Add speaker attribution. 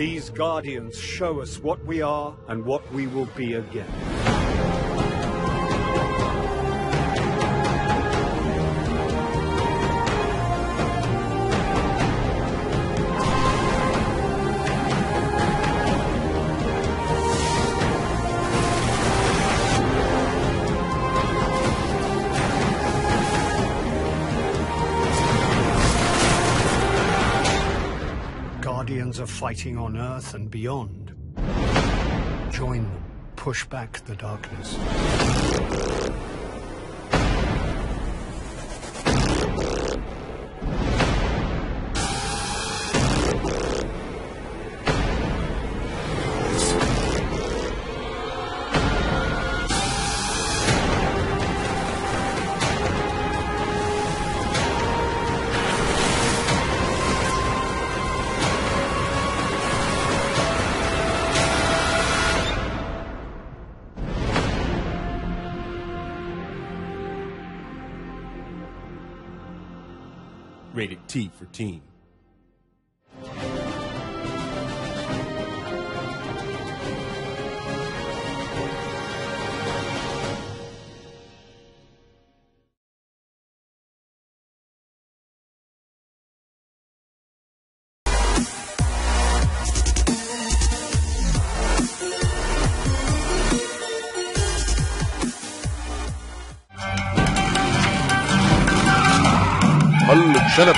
Speaker 1: These guardians show us what we are and what we will be again. Guardians are fighting on Earth and beyond. Join them. Push back the darkness.
Speaker 2: Rated T for teen.
Speaker 3: خلق شنب